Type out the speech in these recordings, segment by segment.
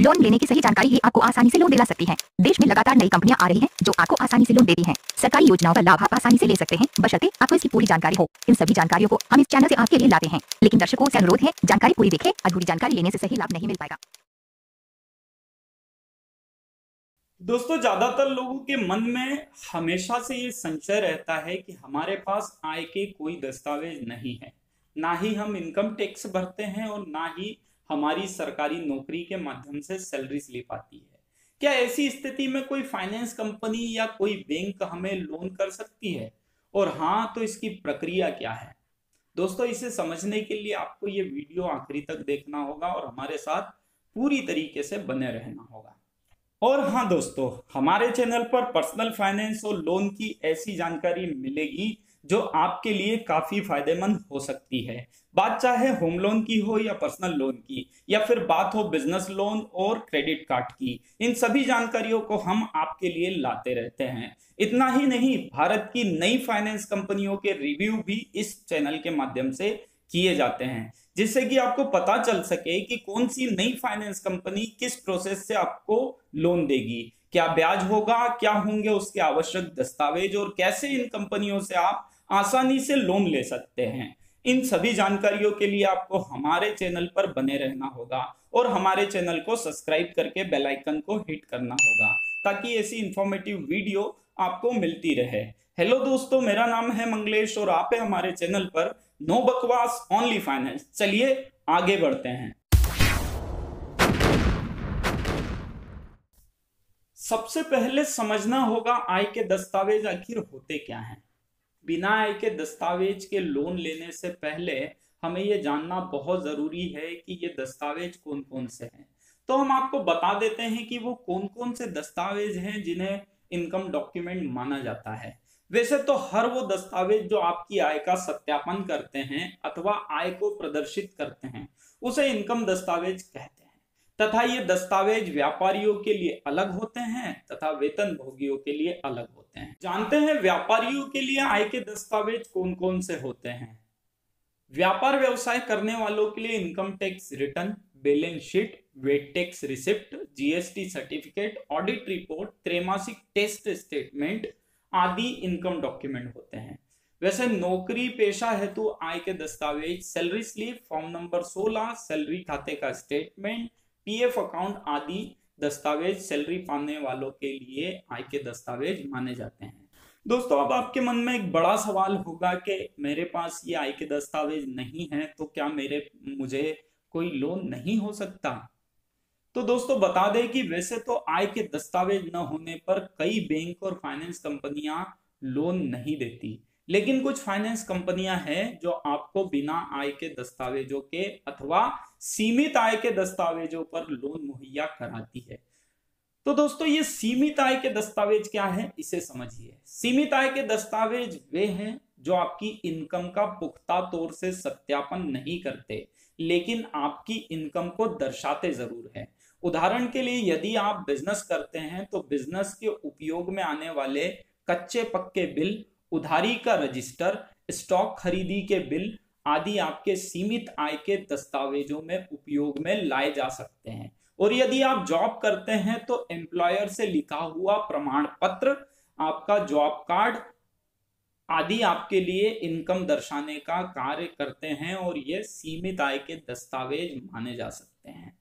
Loan लेने की सही जानकारी ही आपको आसानी से लोन दिला सकती है। देश में लगातार नई कंपनियाँ आ रही हैं, जो आपको आसानी से लोन देती हैं। सरकारी योजनाओं का लाभ आप आसानी से ले सकते हैं। बशर्ते आपको इसकी पूरी जानकारी हो। इन सभी जानकारियों को हम इस चैनल से आपके लिए लाते हैं। लेकिन दर्शकों से अनुरोध है, जानकारी पूरी देखें अधूरी जानकारी लेने से सही लाभ नहीं मिल पाएगा। दोस्तों, ज़्यादातर लोगों के मन में हमेशा से ये संशय रहता है कि हमारे पास आय के कोई दस्तावेज़ नहीं है। ना ही हम इनकम टैक्स भरते हैं और ना ही हमारी सरकारी नौकरी के माध्यम से सैलरी स्लिप आती है। क्या ऐसी स्थिति में कोई फाइनेंस कंपनी या कोई बैंक हमें लोन कर सकती है? और हाँ तो इसकी प्रक्रिया क्या है? दोस्तों, इसे समझने के लिए आपको ये वीडियो आखिरी तक देखना होगा और हमारे साथ पूरी तरीके से बने रहना होगा। और हाँ दोस्तों, हमारे चैनल पर पर्सनल फाइनेंस और लोन की ऐसी जानकारी मिलेगी जो आपके लिए काफ़ी फ़ायदेमंद हो सकती है। बात चाहे होम लोन की हो या पर्सनल लोन की, या फिर बात हो बिज़नेस लोन और क्रेडिट कार्ड की, इन सभी जानकारियों को हम आपके लिए लाते रहते हैं। इतना ही नहीं, भारत की नई फाइनेंस कंपनियों के रिव्यू भी इस चैनल के माध्यम से किए जाते हैं, जिससे कि आपको पता चल सके कि कौन सी नई फाइनेंस कंपनी किस प्रोसेस से आपको लोन देगी। क्या ब्याज होगा, क्या होंगे उसके आवश्यक दस्तावेज़ और कैसे इन कंपनियों से आप आसानी से लोन ले सकते हैं। इन सभी जानकारियों के लिए आपको हमारे चैनल पर बने रहना होगा और हमारे चैनल को सब्सक्राइब करके बेल आइकन को हिट करना होगा ताकि ऐसी इंफॉर्मेटिव वीडियो आपको मिलती रहे। हेलो दोस्तों, मेरा नाम है मंगलेश और आप है हमारे चैनल पर नो बकवास ओनली फाइनेंस चलिए आगे बढ़ते हैं। सबसे पहले समझना होगा आय के दस्तावेज़ आखिर होते क्या हैं। बिना आय के दस्तावेज़ के लोन लेने से पहले हमें ये जानना बहुत ज़रूरी है कि ये दस्तावेज़ कौन कौन से हैं। तो हम आपको बता देते हैं कि वो कौन कौन से दस्तावेज़ हैं जिन्हें इनकम डॉक्यूमेंट माना जाता है। वैसे तो हर वो दस्तावेज़ जो आपकी आय का सत्यापन करते हैं अथवा आय को प्रदर्शित करते हैं, उसे इनकम दस्तावेज़ कहते हैं। तथा ये दस्तावेज़ व्यापारियों के लिए अलग होते हैं तथा वेतन भोगियों के लिए अलग होते हैं। जानते हैं व्यापारियों के लिए आय के दस्तावेज़ कौन कौन से होते हैं? व्यापार व्यवसाय करने वालों के लिए income tax return balance sheet VAT tax receipt GST certificate audit report त्रैमासिक टेस्ट स्टेटमेंट आदि इनकम डॉक्यूमेंट होते हैं। वैसे नौकरी पेशा हेतु आय के दस्तावेज़ salary slip form number 16 salary खाते का स्टेटमेंट पीएफ अकाउंट आदि दस्तावेज़ सैलरी पाने वालों के लिए आय के दस्तावेज़ माने जाते हैं। दोस्तों, अब आपके मन में एक बड़ा सवाल होगा कि मेरे पास ये आय के दस्तावेज़ नहीं है तो क्या मेरे, मुझे कोई लोन नहीं हो सकता? तो दोस्तों, बता दें कि वैसे तो आय के दस्तावेज़ न होने पर कई बैंक और फाइनेंस कंपनियाँ लोन नहीं देती। लेकिन कुछ फाइनेंस कंपनियाँ हैं जो आपको बिना आय के दस्तावेजों के अथवा सीमित आय के दस्तावेजों पर लोन मुहैया कराती है। तो दोस्तों, ये सीमित आय के दस्तावेज़ क्या है, इसे समझिए। सीमित आय के दस्तावेज़ वे हैं जो आपकी इनकम का पुख्ता तौर से सत्यापन नहीं करते, लेकिन आपकी इनकम को दर्शाते ज़रूर है। उदाहरण के लिए, यदि आप बिज़नेस करते हैं तो बिज़नेस के उपयोग में आने वाले कच्चे पक्के बिल उधारी का रजिस्टर, स्टॉक खरीदी के बिल आदि आपके सीमित आय के दस्तावेजों में उपयोग में लाए जा सकते हैं। और यदि आप जॉब करते हैं तो एम्प्लॉयर से लिखा हुआ प्रमाण पत्र, आपका जॉब कार्ड आदि आपके लिए इनकम दर्शाने का कार्य करते हैं और ये सीमित आय के दस्तावेज़ माने जा सकते हैं।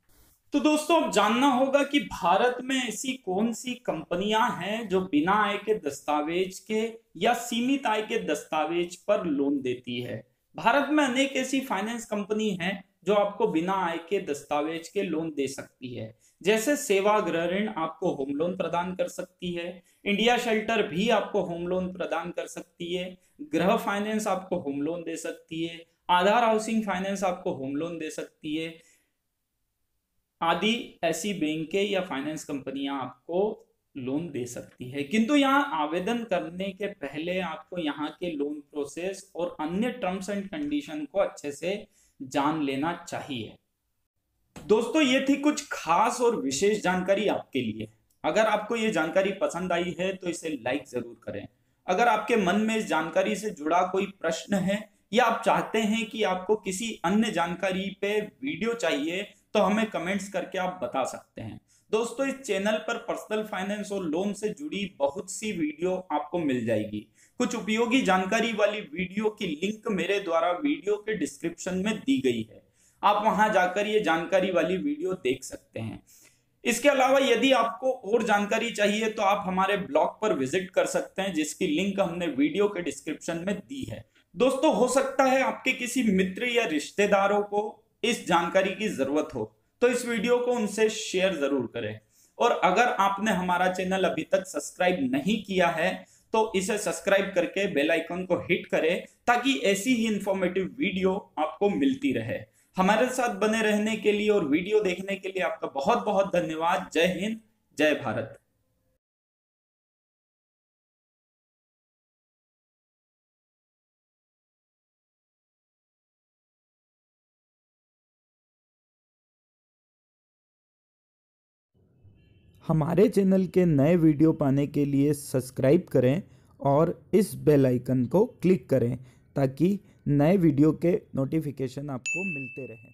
तो दोस्तों, अब जानना होगा कि भारत में ऐसी कौन सी कंपनियाँ हैं जो बिना आय के दस्तावेज़ के या सीमित आय के दस्तावेज़ पर लोन देती है। भारत में अनेक ऐसी फाइनेंस कंपनी हैं जो आपको बिना आय के दस्तावेज़ के लोन दे सकती है। जैसे सेवा गृह ऋण आपको होम लोन प्रदान कर सकती है। इंडिया शेल्टर भी आपको होम लोन प्रदान कर सकती है। गृह फाइनेंस आपको होम लोन दे सकती है। आधार हाउसिंग फाइनेंस आपको होम लोन दे सकती है। आदि ऐसी बैंकें या फाइनेंस कंपनियाँ आपको लोन दे सकती है। किंतु यहाँ आवेदन करने के पहले आपको यहाँ के लोन प्रोसेस और अन्य टर्म्स एंड कंडीशन को अच्छे से जान लेना चाहिए। दोस्तों, ये थी कुछ खास और विशेष जानकारी आपके लिए। अगर आपको ये जानकारी पसंद आई है तो इसे लाइक ज़रूर करें। अगर आपके मन में इस जानकारी से जुड़ा कोई प्रश्न है, या आप चाहते हैं कि आपको किसी अन्य जानकारी पे वीडियो चाहिए तो हमें कमेंट्स करके आप बता सकते हैं। दोस्तों, इस चैनल पर पर्सनल फाइनेंस और लोन से जुड़ी बहुत सी वीडियो आपको मिल जाएगी। कुछ उपयोगी जानकारी वाली वीडियो की लिंक मेरे द्वारा वीडियो के डिस्क्रिप्शन में दी गई है। आप वहाँ जाकर ये जानकारी वाली वीडियो देख सकते हैं। इसके अलावा यदि आपको और जानकारी चाहिए तो आप हमारे ब्लॉग पर विज़िट कर सकते हैं, जिसकी लिंक हमने वीडियो के डिस्क्रिप्शन में दी है। दोस्तों, हो सकता है आपके किसी मित्र या रिश्तेदारों को इस जानकारी की ज़रूरत हो तो इस वीडियो को उनसे शेयर ज़रूर करें। और अगर आपने हमारा चैनल अभी तक सब्सक्राइब नहीं किया है तो इसे सब्सक्राइब करके बेल आइकन को हिट करें, ताकि ऐसी ही इंफॉर्मेटिव वीडियो आपको मिलती रहे। हमारे साथ बने रहने के लिए और वीडियो देखने के लिए आपका बहुत बहुत धन्यवाद। जय हिंद, जय भारत। हमारे चैनल के नए वीडियो पाने के लिए सब्सक्राइब करें और इस बेल आइकन को क्लिक करें ताकि नए वीडियो के नोटिफिकेशन आपको मिलते रहें।